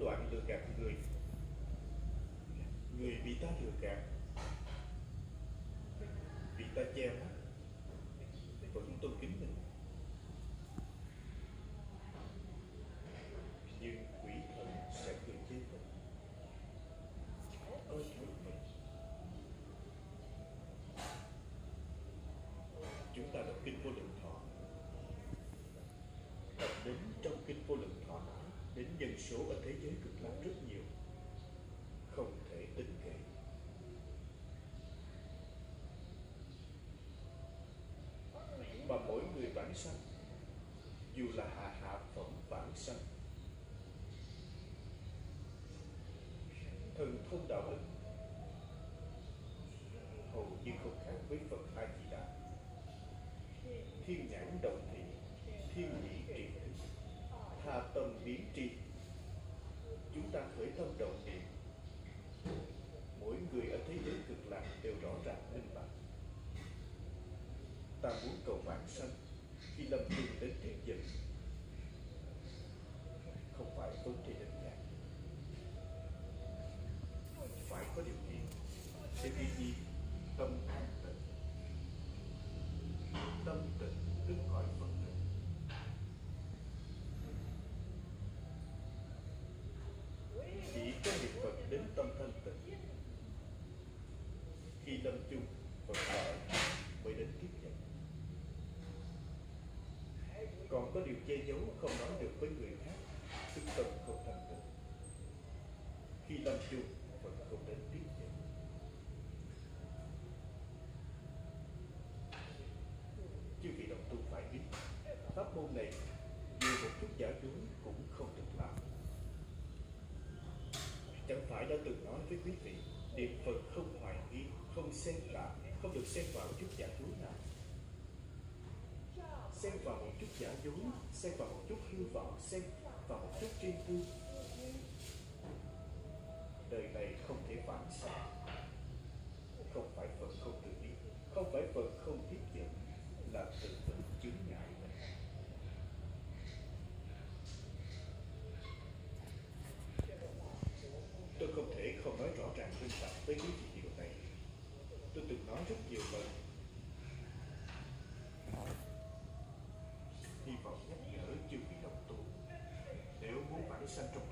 đoạn lừa gạt người. Người bị ta lừa gạt. Bị ta che mắt. Vẫn tuân kính mình Nhưng quỷ thần sẽ cười chê mình Ôi trời mình Chúng ta đọc kinh vô lượng thọ Đọc đến trong kinh vô lượng thọ nói Đến dân số ở thế giới cực lạc rất nhiều Không thể tính kể Mà mỗi người bản sanh Dù là hạ hạ phẩm bản sanh Thần thông đạo đức. Hầu như không khác với Phật A-di-đà Thiên nhãn đồng thị, Thiên nhĩ trị thức Tha tâm biến tri. Chúng ta khởi tâm đồng niệm Mỗi người ở thế giới cực lạc đều rõ ràng minh bạch. Ta muốn cầu vãng sanh. Khi lâm chung đến thiện dịch Không phải vấn đề đơn giản. Phải có điều kiện. Để đi đi tâm an tịnh. Tâm tịnh tức gọi Phật tịnh chỉ có niệm Phật đến tâm thanh tịnh. Khi lâm chung, Phật ở mới đến tiếp nhận còn có điều che giấu không nói được với người khác tức tâm không thành tựu, khi tâm chung Phật không đến tiếp nhận. Chứ vị đồng tu phải biết pháp môn này dù một chút giả dối cũng không được làm. Chẳng phải đã từng nói với quý vị niệm phật không hoài nghi không xen tạp không được xen vào chút giả dối nào xen vào một chút giả dối xen vào một chút hư vọng xen vào một chút riêng tư đời này không thể phản xạ. Không phải phần không tự biết, không phải phần không tiếp nhận, là tự mình chứng ngại mình. Tôi không thể không nói rõ ràng hơn bạch với quý vị điều này. Tôi từng nói rất nhiều lần central